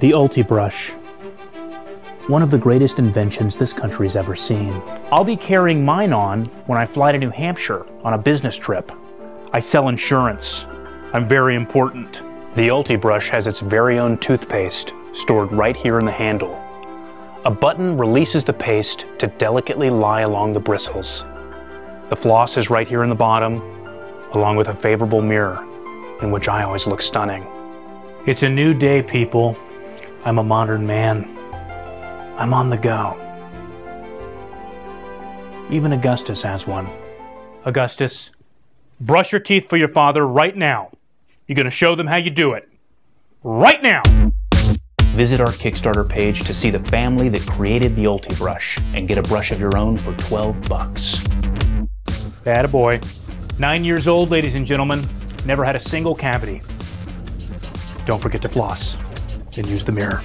The UltiBrush. One of the greatest inventions this country's ever seen. I'll be carrying mine on when I fly to New Hampshire on a business trip. I sell insurance. I'm very important. The UltiBrush has its very own toothpaste stored right here in the handle. A button releases the paste to delicately lie along the bristles. The floss is right here in the bottom, along with a favorable mirror, in which I always look stunning. It's a new day, people. I'm a modern man. I'm on the go. Even Augustus has one. Augustus, brush your teeth for your father right now. You're going to show them how you do it. Right now! Visit our Kickstarter page to see the family that created the UltiBrush and get a brush of your own for 12 bucks. Bad boy. Nine years old, ladies and gentlemen. Never had a single cavity. Don't forget to floss and use the mirror.